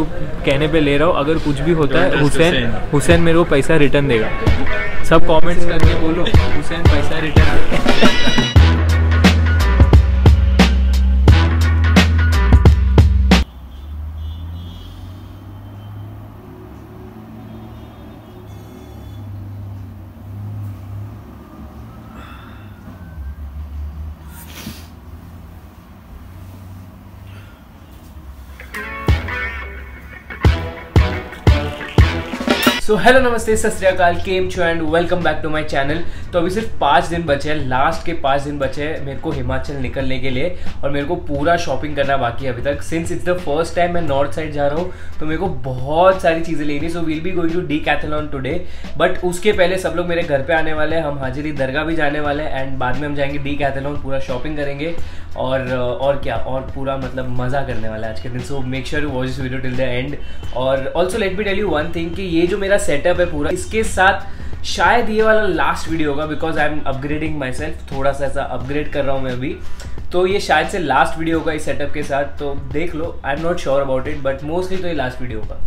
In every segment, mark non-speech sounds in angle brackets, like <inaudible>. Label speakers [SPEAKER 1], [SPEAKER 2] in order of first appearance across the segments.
[SPEAKER 1] कहने पे ले रहा हूँ अगर कुछ भी होता है हुसैन हुसैन मेरे को पैसा रिटर्न देगा। सब कमेंट्स करके बोलो हुसैन पैसा return So hello, namaste, sastriyakal, came to and welcome back to my channel. तो अभी सिर्फ़ पाँच दिन बचे हैं। लास्ट के पाँच दिन बचे हैं मेरे को हिमाचल निकलने के लिए और मेरे को पूरा शॉपिंग करना बाकी है अभी तक। Since it's the first time मैं नॉर्थ साइड जा रहा हूँ तो मेरे को बहुत सारी चीज़ें लेनी so will be going to Decathlon today but उसके पहले सब लोग मेरे घर पे आने वाले हैं। हम हाजिरी दरगाह भी जाने वाले हैं एंड बाद में हम जाएँगे डी कैथलॉन पूरा शॉपिंग करेंगे। और और क्या, और पूरा मतलब मज़ा करने वाला है आज के दिन। So make sure you watch this video till the end और also let me tell you one thing कि ये जो मेरा सेटअप है पूरा, इसके साथ शायद ये वाला लास्ट वीडियो होगा because I am upgrading myself थोड़ा सा ऐसा अपग्रेड कर रहा हूँ मैं अभी। तो ये शायद से लास्ट वीडियो होगा इस सेटअप के साथ। तो देख लो I am not sure about it but mostly तो ये लास्ट वीडियो होगा।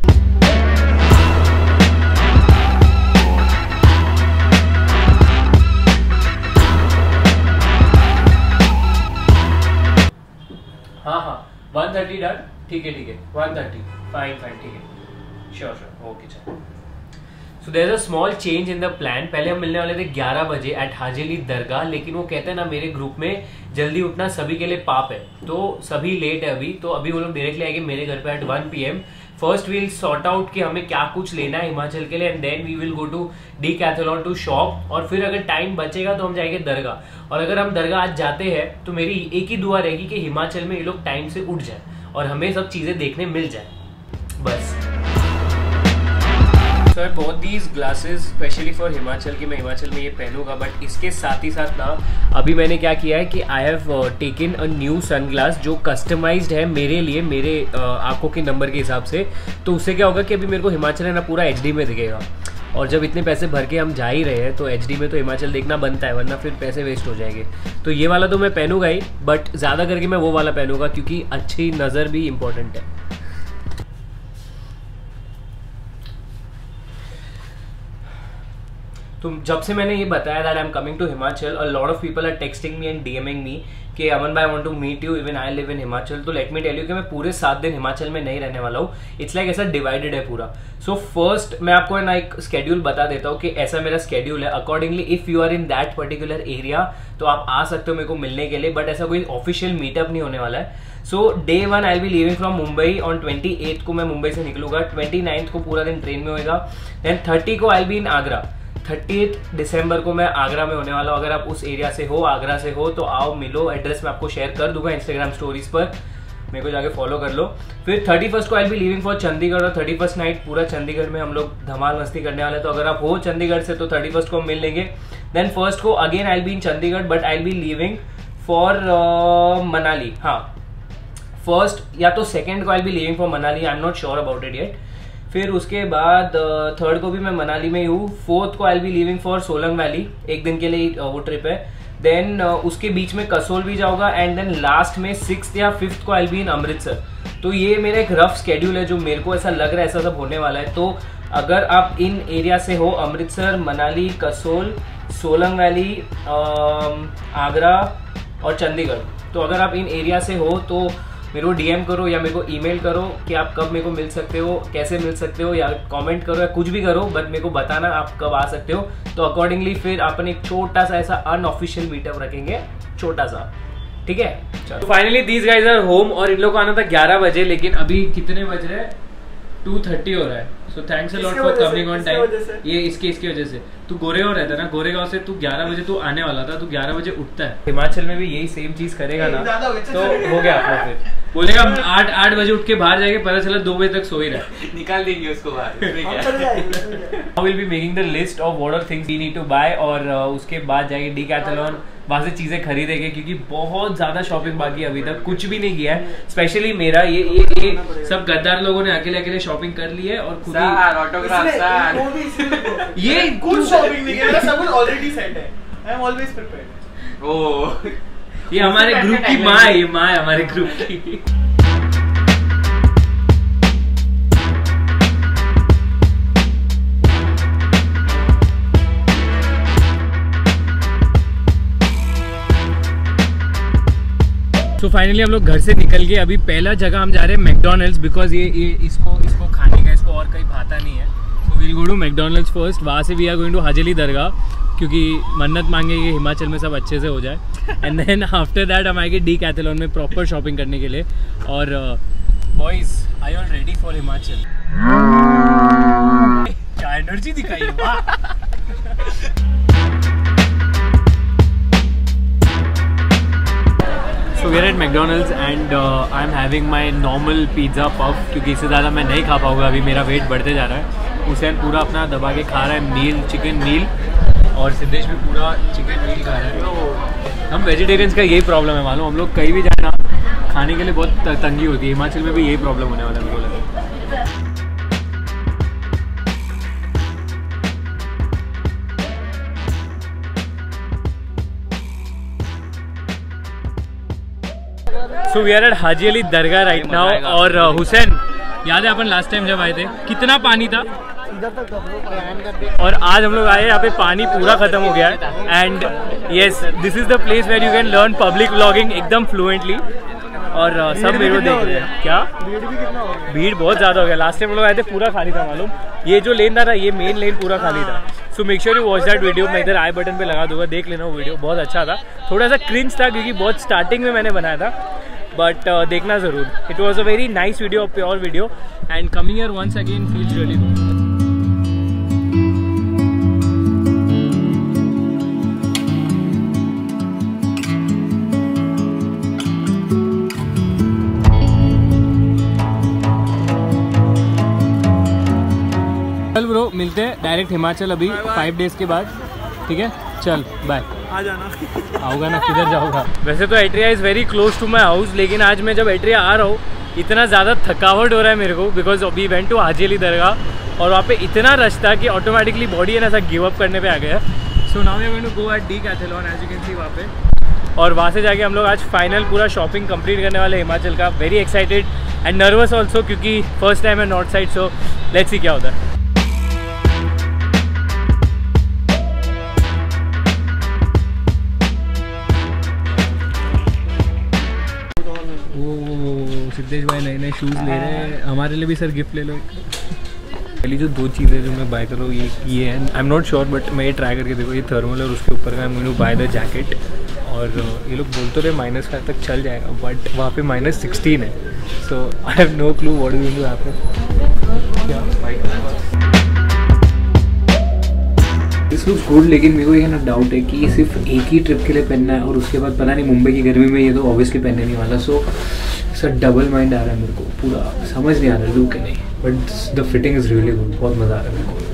[SPEAKER 1] हाँ हाँ वन थर्टी डन ठीक है ठीक है। वन थर्टी फाइन फाइन ठीक है। श्योर श्योर ओके चलो। So there a small change in the plan पहले हम मिलने वाले थे 11 बजे एट हाजिली दरगाह, लेकिन वो कहते हैं ना, मेरे ग्रुप में जल्दी उठना सभी के लिए पाप है। तो सभी लेट है अभी। तो अभी वो लोग डायरेक्टली आएँगे मेरे घर पे at 1 P M first we'll sort out कि हमें क्या कुछ लेना है हिमाचल के लिए and then we will go to Decathlon to shop और फिर अगर टाइम बचेगा तो हम जाएँगे दरगाह। और अगर हम दरगाह आज जाते हैं तो मेरी एक ही दुआ रहेगी कि हिमाचल में ये लोग टाइम से उठ जाए और हमें सब चीज़ें देखने मिल जाए। बस। So I bought these glasses specially for Himachal की मैं हिमाचल में ये पहनूँगा बट इसके साथ ही साथ ना अभी मैंने क्या किया है कि I have taken a new sun glass जो कस्टमाइज्ड है मेरे लिए मेरे uh, आँखों के नंबर के हिसाब से। तो उससे क्या होगा कि अभी मेरे को हिमाचल है ना पूरा एचडी में दिखेगा। और जब इतने पैसे भर के हम जा ही रहे हैं तो एचडी में तो हिमाचल देखना बनता है वरना फिर पैसे वेस्ट हो जाएँगे। तो ये वाला तो मैं पहनूँगा ही बट ज़्यादा करके मैं वो वाला पहनूँगा क्योंकि अच्छी नज़र भी इंपॉर्टेंट है। तो जब से मैंने ये बताया that I am coming to Himachal a lot of people are texting me and DMing me कि अमन भाई want to meet you even I live in Himachal तो लेट मी टेल यू कि मैं पूरे सात दिन हिमाचल में नहीं रहने वाला हूँ। इट्स लाइक ऐसा डिवाइडेड है पूरा। सो so फ़र्स्ट मैं आपको ना एक स्केड्यूल बता देता हूँ कि ऐसा मेरा स्केड्यूल है। Accordingly if you are in that particular area तो आप आ सकते हो मेरे को मिलने के लिए बट ऐसा कोई ऑफिशियल मीटअप नहीं होने वाला है। So day one I be living from Mumbai on twenty को मैं मुंबई से निकलूँगा। ट्वेंटी को पूरा दिन ट्रेन में होएगा। देन थर्टी को I be in Agra thirty December को मैं आगरा में होने वाला हूँ। अगर आप उस एरिया से हो, आगरा से हो तो आओ, मिलो एड्रेस मैं आपको शेयर कर दूँगा इंस्टाग्राम स्टोरीज पर। मेरे को जाके फॉलो कर लो। फिर थर्टी फ़र्स्ट को I be living for Chandigarh और थर्टी फ़र्स्ट नाइट पूरा चंडीगढ़ में हम लोग धमाल मस्ती करने वाले तो अगर आप हो चंडीगढ़ से तो थर्टी फ़र्स्ट को हम मिल लेंगे। देन फ़र्स्ट को again I be in Chandigarh but I be living for Manali हाँ। फ़र्स्ट या तो सेकेंड को I be living for Manali I am not sure about it yet फिर उसके बाद थर्ड को भी मैं मनाली में ही हूँ। फोर्थ को I be living for Solang valley एक दिन के लिए वो ट्रिप है। देन उसके बीच में कसोल भी जाऊँगा एंड देन लास्ट में सिक्स या फिफ्थ को आई बी इन अमृतसर तो ये मेरा एक रफ स्केड्यूल है, जो मेरे को ऐसा लग रहा है, ऐसा सब होने वाला है। तो अगर आप इन एरिया से हो अमृतसर मनाली, कसोल सोलंग वैली आगरा और चंडीगढ़ तो अगर आप इन एरिया से हो तो मेरे को डीएम करो या मेरे को ईमेल करो कि आप कब मेरे को मिल सकते हो कैसे मिल सकते हो या कमेंट करो या कुछ भी करो बट मेरे को बताना आप कब आ सकते हो। तो अकॉर्डिंगली फिर अपन एक छोटा सा ऐसा अनऑफिशियल मीटअप रखेंगे छोटा सा। ठीक है? तो finally these guys are home और इन लोग को आना था ग्यारह बजे लेकिन अभी कितने बज रहे हैं? टू थर्टी हो रहा है। So thanks a lot for coming on time ये इसके इसकी वजह से। तू गोरेगांव रहता है ना? गोरेगांव से तू 11 बजे तू आने वाला था तू 11 बजे उठता है। हिमाचल में भी यही सेम चीज़ करेगा ना? तो हो गया आपका फिर। बोलेगा आठ आठ बजे उठ के बाहर जाएँगे पता चला दो बजे तक सो ही रहा.
[SPEAKER 2] निकाल देंगे उसको बाहर <laughs>
[SPEAKER 1] be making the list of what are things we need to buy और uh, उसके बाद जाएँगे डी कैथलॉन वहाँ से चीज़ें खरीदेंगे क्योंकि बहुत ज़्यादा शॉपिंग बाकी है अभी तक कुछ भी नहीं किया है स्पेशली मेरा ये ये ये सब गद्दार लोगों ने अकेले अकेले शॉपिंग कर ली है और खुद ही ये
[SPEAKER 3] कुछ शॉपिंग नहीं किया सब कुछ ऑलरेडी सेट है। आई एम ऑलवेज प्रिपेयर्ड
[SPEAKER 2] ओ।
[SPEAKER 1] ये हमारे ग्रुप की माँ है ये माँ हमारे ग्रुप की। तो so फाइनली हम लोग घर से निकल गए। अभी पहला जगह हम जा रहे हैं मैकडोनल्ड्स बिकॉज़ ये ये इसको इसको खाने का इसको और कहीं भाता नहीं है। So we'll go to McDonald's first वहाँ से we are going to Haji Ali Dargah क्योंकि मन्नत मांगे कि हिमाचल में सब अच्छे से हो जाए। एंड देन आफ्टर दैट हम आएँगे डी कैथलोन में प्रॉपर शॉपिंग करने के लिए। और boys I all ready for Himachal क्या एनर्जी दिखाई so we're at McDonald's and I am having my normal pizza puff क्योंकि इससे ज़्यादा मैं नहीं खा पाऊँगा। अभी मेरा वेट बढ़ते जा रहा है। हुसैन पूरा अपना दबा के खा रहा है। मील चिकन मील और सिद्धेश भी पूरा चिकन मील खा रहा है। तो हम वेजिटेरियंस का यही प्रॉब्लम है मालूम? हम लोग कहीं भी जाए ना खाने के लिए बहुत तंगी होती है। हिमाचल में भी यही प्रॉब्लम होने वाला है मेरे को लगा so we are at Haji Ali Dargah right now और uh, हुसैन याद है अपन लास्ट टाइम जब आए थे? कितना पानी था? और आज हम लोग आए यहाँ पे पानी पूरा खत्म हो गया है। And yes this is the place where you can learn public vlogging एकदम फ्लुएंटली और uh, सब मेरे को देख रहे हैं। क्या? भीड़ बहुत ज़्यादा हो गया। लास्ट टाइम हम लोग आए थे पूरा खाली था मालूम। ये जो लेन था ना ये मेन लेन पूरा खाली था। So make sure you watch that video मैं इधर आई बटन पे लगा दूँगा देख लेना वो वीडियो बहुत अच्छा था। थोड़ा सा क्रिंज था क्योंकि बहुत स्टार्टिंग में मैंने बनाया था। बट uh, देखना ज़रूर। It was a very nice video pure video and coming year once again feels really good मिलते हैं डायरेक्ट हिमाचल अभी फाइव डेज़ के बाद। ठीक है? चल बाय
[SPEAKER 3] आ जाना।
[SPEAKER 1] आऊँगा ना किधर जाऊँगा वैसे तो Atria is very close to my house लेकिन आज मैं जब एट्रिया आ रहा हूँ इतना ज़्यादा थकावट हो रहा है मेरे को बिकॉज़ अभी वेंट टू हाजी अली दरगाह और वहाँ पे इतना रश था कि ऑटोमेटिकली बॉडी है ना ऐसा गिव अप करने पे आ गया। So now we to go at Decathlon as you can see वहाँ पे। और वहाँ से जाके हम लोग आज फाइनल पूरा शॉपिंग कंप्लीट करने वाले हिमाचल का। Very excited and nervous also क्योंकि फ़र्स्ट टाइम है north side so let's see क्या होता है। सिद्धेश भाई नए नए शूज़ ले रहे हैं। हमारे लिए भी सर गिफ्ट ले लो। पहली जो दो चीज़ें जो मैं बाय कर रहा हूँ ये ये है। I am not sure but मैं ये ट्राई करके देखो ये थर्मल और उसके ऊपर का I mean to buy the jacket और ये लोग बोलते रहे माइनस का तक चल जाएगा बट वहाँ पे माइनस सिक्सटीन है। So I have no clue what is क्या? To happen this looks good लेकिन मेरे को ये ना डाउट है कि सिर्फ़ एक ही ट्रिप के लिए पहनना है और उसके बाद पता नहीं मुंबई की गर्मी में ये तो ऑब्वियसली पहनने नहीं वाला। सो सर डबल माइंड आ रहा है मेरे को, पूरा समझ नहीं आ रहा लुक है नहीं। But the fitting is really good बहुत मज़ा आ रहा है मेरे को।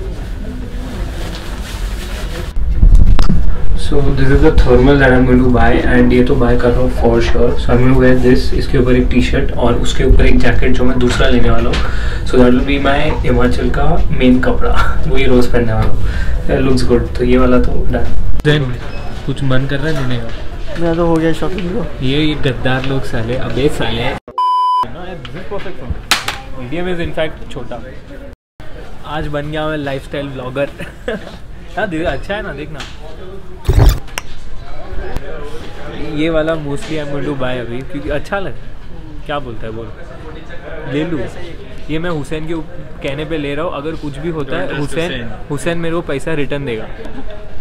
[SPEAKER 1] So this is the thermal that I am going to buy and ये तो बाय कर रहा हूँ for sure so I am wear this इसके ऊपर एक टी शर्ट और उसके ऊपर एक जैकेट जो मैं दूसरा लेने वाला हूँ। So that will be my Himachal का मेन कपड़ा वो <laughs> वही रोज़ पहनने वाला हूँ। लुक्स गुड तो ये वाला तो डन देन कुछ मन कर रहा है लेने का?
[SPEAKER 3] मैं तो हो गया शॉपिंग को।
[SPEAKER 1] ये ये गद्दार लोग साले अबे साले। मीडियम इज़ इनफैक्ट छोटा। आज बन गया मैं लाइफस्टाइल ब्लॉगर <laughs> हाँ दीदी अच्छा है ना देखना। ये वाला mostly I am going to buy अभी क्योंकि अच्छा लगा क्या बोलता है बोल। ले लूँ। ये मैं हुसैन के कहने पे ले रहा हूँ अगर कुछ भी होता है हुसैन हुसैन मेरे को पैसा रिटर्न देगा।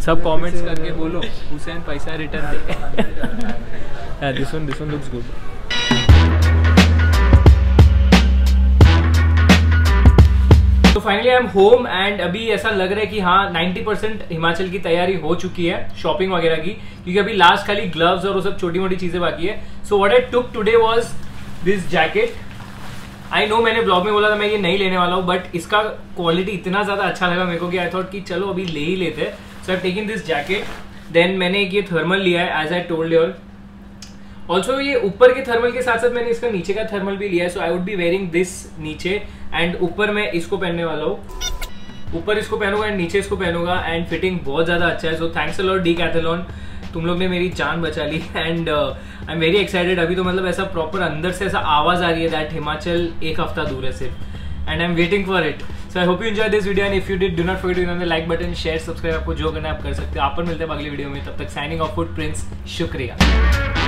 [SPEAKER 1] सब कमेंट्स करके बोलो हुसैन पैसा return they. This one this one looks good तो finally I am home and अभी ऐसा लग रहा है कि हाँ 90 परसेंट हिमाचल की तैयारी हो चुकी है शॉपिंग वगैरह की क्योंकि अभी लास्ट खाली ग्लव्स और वो सब छोटी मोटी चीज़ें बाकी है। So what I took today was this jacket I know मैंने ब्लॉग में बोला था, मैं ये नहीं लेने वाला हूँ बट इसका क्वालिटी इतना ज़्यादा अच्छा लगा मेरे को कि आई थॉट कि चलो अभी ले ही लेते so I taken this jacket then मैंने एक ये थर्मल लिया है as I told your also ये ऊपर के थर्मल के साथ साथ मैंने इसका नीचे का थर्मल भी लिया है so I would be wearing this नीचे एंड ऊपर मैं इसको पहनने वाला हूँ। ऊपर इसको पहनूँगा एंड नीचे इसको पहनूँगा एंड फिटिंग बहुत ज़्यादा अच्छा है so thanks a lot Decathlon तुम लोग ने मेरी जान बचा ली and I am very excited अभी तो मतलब ऐसा प्रॉपर अंदर से ऐसा आवाज़ आ रही है दैट हिमाचल एक हफ़्ता दूर है सिर्फ़. And I am waiting for it so I hope you enjoy this video and if you did do not forget to like button share subscribe आपको जो करना आप कर सकते हो. आप पर मिलते हैं अगली वीडियो में. तब तक साइनिंग ऑफ़ फुट प्रिंस शुक्रिया.